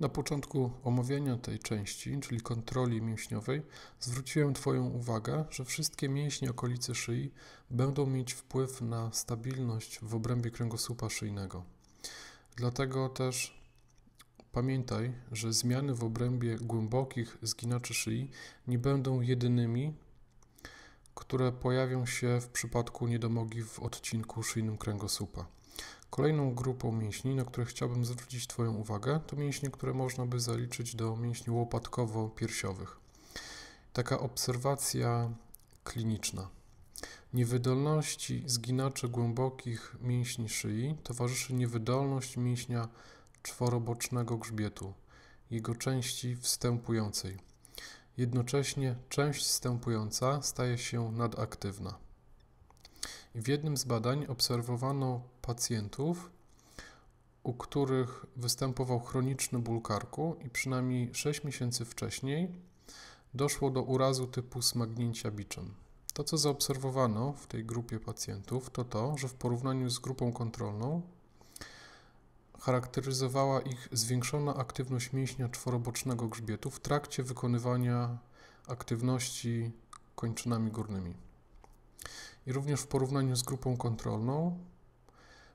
Na początku omawiania tej części, czyli kontroli mięśniowej, zwróciłem Twoją uwagę, że wszystkie mięśnie okolicy szyi będą mieć wpływ na stabilność w obrębie kręgosłupa szyjnego. Dlatego też pamiętaj, że zmiany w obrębie głębokich zginaczy szyi nie będą jedynymi, które pojawią się w przypadku niedomogi w odcinku szyjnym kręgosłupa. Kolejną grupą mięśni, na które chciałbym zwrócić Twoją uwagę, to mięśnie, które można by zaliczyć do mięśni łopatkowo-piersiowych. Taka obserwacja kliniczna. Niewydolności zginaczy głębokich mięśni szyi towarzyszy niewydolność mięśnia czworobocznego grzbietu, jego części wstępującej. Jednocześnie część wstępująca staje się nadaktywna. W jednym z badań obserwowano pacjentów, u których występował chroniczny ból karku i przynajmniej 6 miesięcy wcześniej doszło do urazu typu smagnięcia biczem. To, co zaobserwowano w tej grupie pacjentów, to to, że w porównaniu z grupą kontrolną charakteryzowała ich zwiększona aktywność mięśnia czworobocznego grzbietu w trakcie wykonywania aktywności kończynami górnymi. I również w porównaniu z grupą kontrolną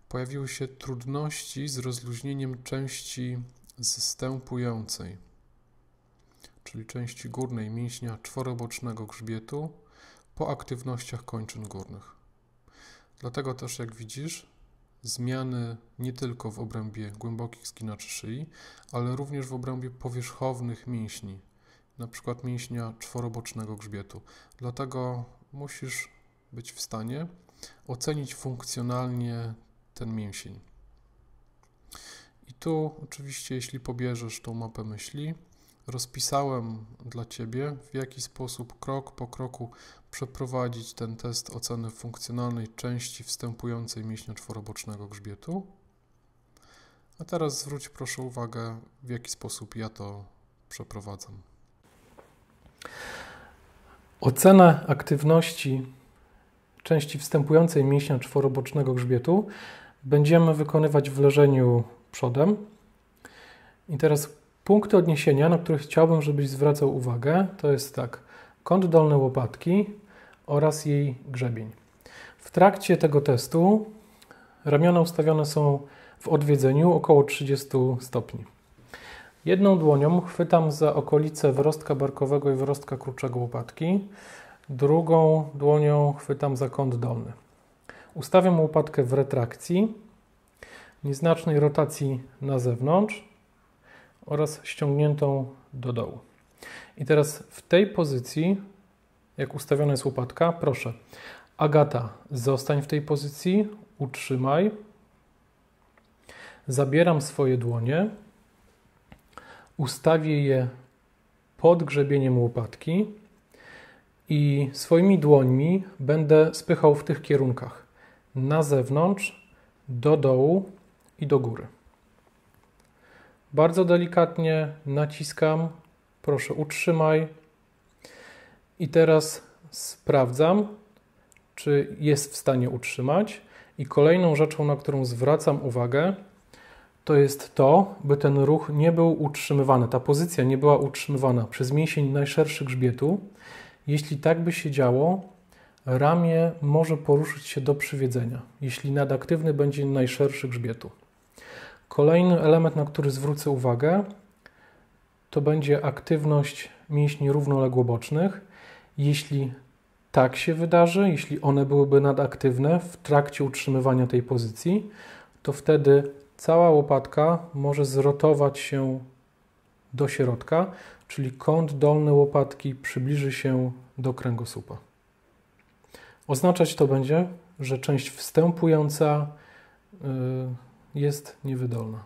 pojawiły się trudności z rozluźnieniem części zstępującej, czyli części górnej mięśnia czworobocznego grzbietu po aktywnościach kończyn górnych. Dlatego też, jak widzisz, zmiany nie tylko w obrębie głębokich zginaczy szyi, ale również w obrębie powierzchownych mięśni, na przykład mięśnia czworobocznego grzbietu. Dlatego musisz być w stanie ocenić funkcjonalnie ten mięsień. I tu oczywiście, jeśli pobierzesz tą mapę myśli, rozpisałem dla Ciebie, w jaki sposób krok po kroku przeprowadzić ten test oceny funkcjonalnej części wstępującej mięśnia czworobocznego grzbietu. A teraz zwróć proszę uwagę, w jaki sposób ja to przeprowadzam. Ocena aktywności części wstępującej mięśnia czworobocznego grzbietu będziemy wykonywać w leżeniu przodem. I teraz punkty odniesienia, na które chciałbym, żebyś zwracał uwagę, to jest tak, kąt dolny łopatki oraz jej grzebień. W trakcie tego testu ramiona ustawione są w odwiedzeniu około 30 stopni. Jedną dłonią chwytam za okolice wyrostka barkowego i wyrostka kruczego łopatki, drugą dłonią chwytam za kąt dolny. Ustawiam łopatkę w retrakcji, nieznacznej rotacji na zewnątrz oraz ściągniętą do dołu. I teraz w tej pozycji, jak ustawiona jest łopatka, proszę, Agata, zostań w tej pozycji, utrzymaj. Zabieram swoje dłonie, ustawię je pod grzebieniem łopatki i swoimi dłońmi będę spychał w tych kierunkach na zewnątrz, do dołu i do góry. Bardzo delikatnie naciskam, proszę utrzymaj. I teraz sprawdzam, czy jest w stanie utrzymać. I kolejną rzeczą, na którą zwracam uwagę, to jest to, by ten ruch nie był utrzymywany, ta pozycja nie była utrzymywana przez mięsień najszerszy grzbietu. Jeśli tak by się działo, ramię może poruszyć się do przywiedzenia, jeśli nadaktywny będzie najszerszy grzbietu. Kolejny element, na który zwrócę uwagę, to będzie aktywność mięśni równoległobocznych. Jeśli tak się wydarzy, jeśli one byłyby nadaktywne w trakcie utrzymywania tej pozycji, to wtedy cała łopatka może zrotować się do środka, czyli kąt dolny łopatki przybliży się do kręgosłupa. Oznaczać to będzie, że część wstępująca y, jest niewydolna.